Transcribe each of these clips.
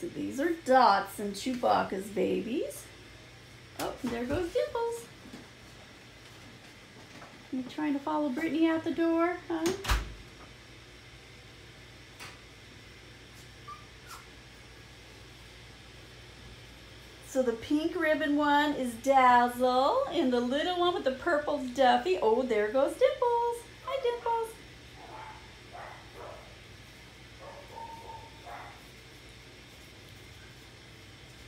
so these are Dots and Chewbacca's babies. Oh, there goes Dimples. You trying to follow Brittany out the door, huh? So the pink ribbon one is Dazzle, and the little one with the purple is Duffy. Oh, there goes Dimples. Hi, Dimples.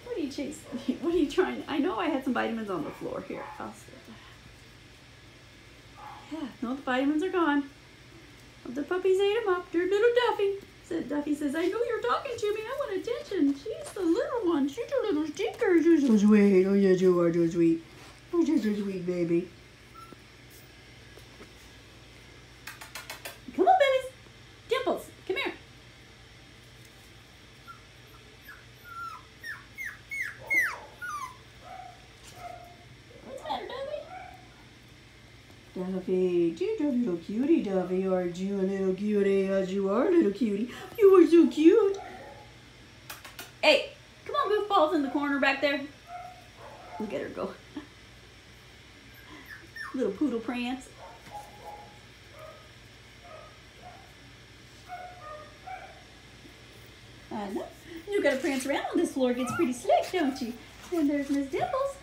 What are chasing? What are you trying? I know I had some vitamins on the floor. Here, I'll Yeah, no, the vitamins are gone. The puppies ate them up. They're little Duffy. Said Duffy says, I know you're talking to me. I want attention. She's the little one. She's a little stinker. You're so sweet. Oh, yes, you are so sweet. Oh, you're so sweet, baby. Come on, babies. Dimples, come here. What's the matter, Duffy, you're a little cutie, Duffy, aren't you a little cutie? Yes, you are a little cutie. You are so cute. Hey, come on, goofballs in the corner back there. Look at her go. Little poodle prance. Uh, I know. You gotta prance around on this floor. It gets pretty slick, don't you? And there's Miss Dimples.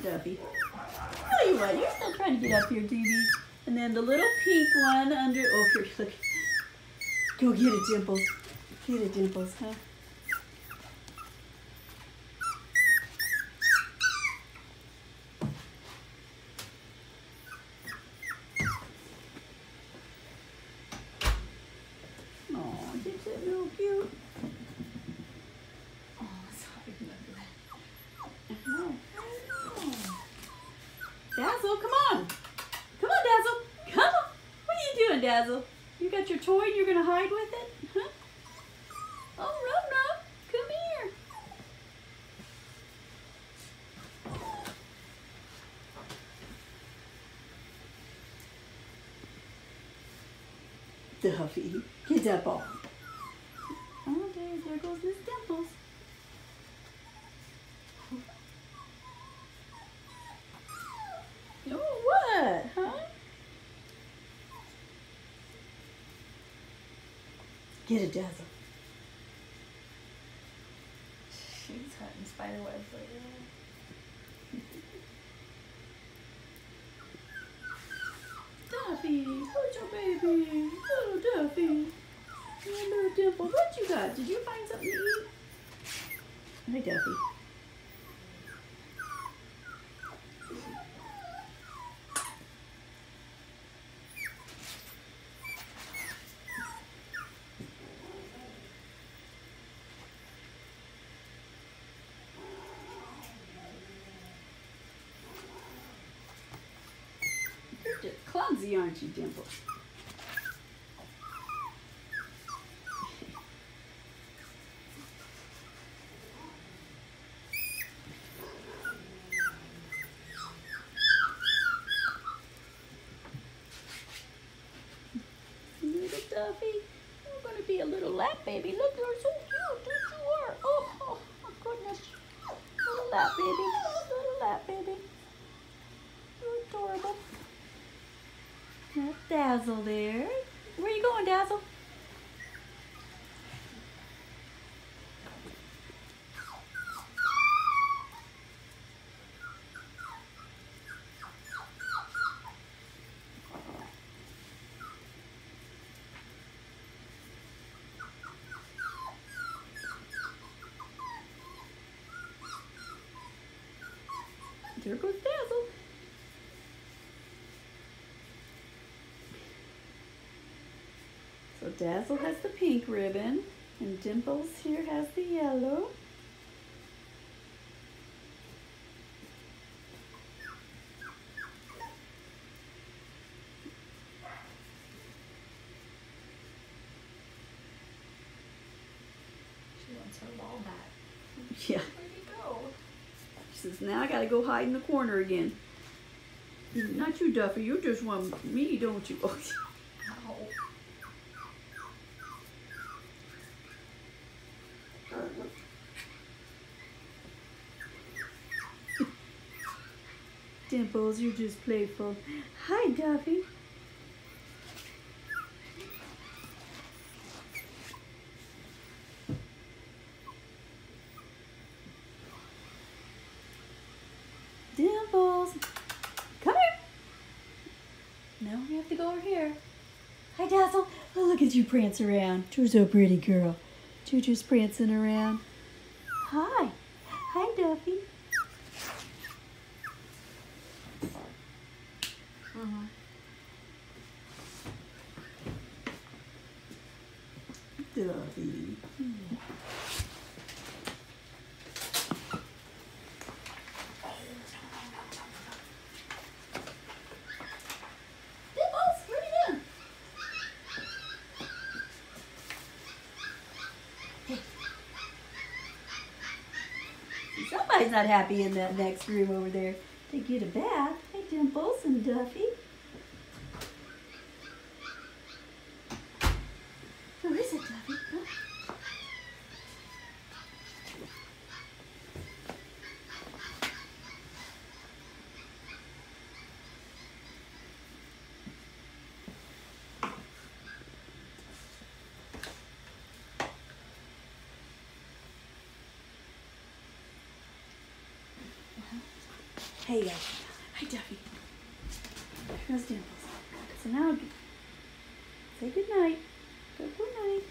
What want, Duffy? What do you want? You're still trying to get up here, DB. And then the little pink one under. Oh, here, look. Go get it, Dimples. Get it, Dimples, huh? Oh, is that little cute? Oh, sorry, remember that. I know, I know. Dazzle, come on. Come on, Dazzle. Come on. What are you doing, Dazzle? You got your toy and you're going to hide with it? Huh? Oh, Rona, come here. Duffy, get that ball. Oh, there, there goes Miss Dimples. Oh, what? Huh? Get a Dazzle. She's hunting spider webs later. Duffy, who's your baby? Little Duffy. Oh, little Dimple. What you got? Did you find something to eat? Hi, Duffy. You're just clumsy, aren't you, Dimple? Little Duffy, you're going to be a little lap baby. Look, you're so cute. There you are. Oh, oh, my goodness. Little lap baby. Little lap baby. You're adorable. That's Dazzle there. Where you going, Dazzle? There goes Dazzle. So Dazzle has the pink ribbon, and Dimples here has the yellow. She wants her ball back. Yeah. Where'd he go? She says, now I gotta go hide in the corner again. Not you, Duffy. You just want me, don't you? Ow. Dimples, you're just playful. Hi, Duffy. Dimples, come here. Now we have to go over here. Hi, Dazzle. Oh, look at you prance around. You're so pretty, girl. Just prancing around. Hi. Hi, Duffy. Mm-hmm. Duffy. Dimples, what are you doing? Somebody's not happy in that next room over there. They get a bath. Hey, Dimples and Duffy. Who is it, Duffy? Huh? Hey, guys. Hi, Duffy. Here's Dimples. So now, say good night. Go good night.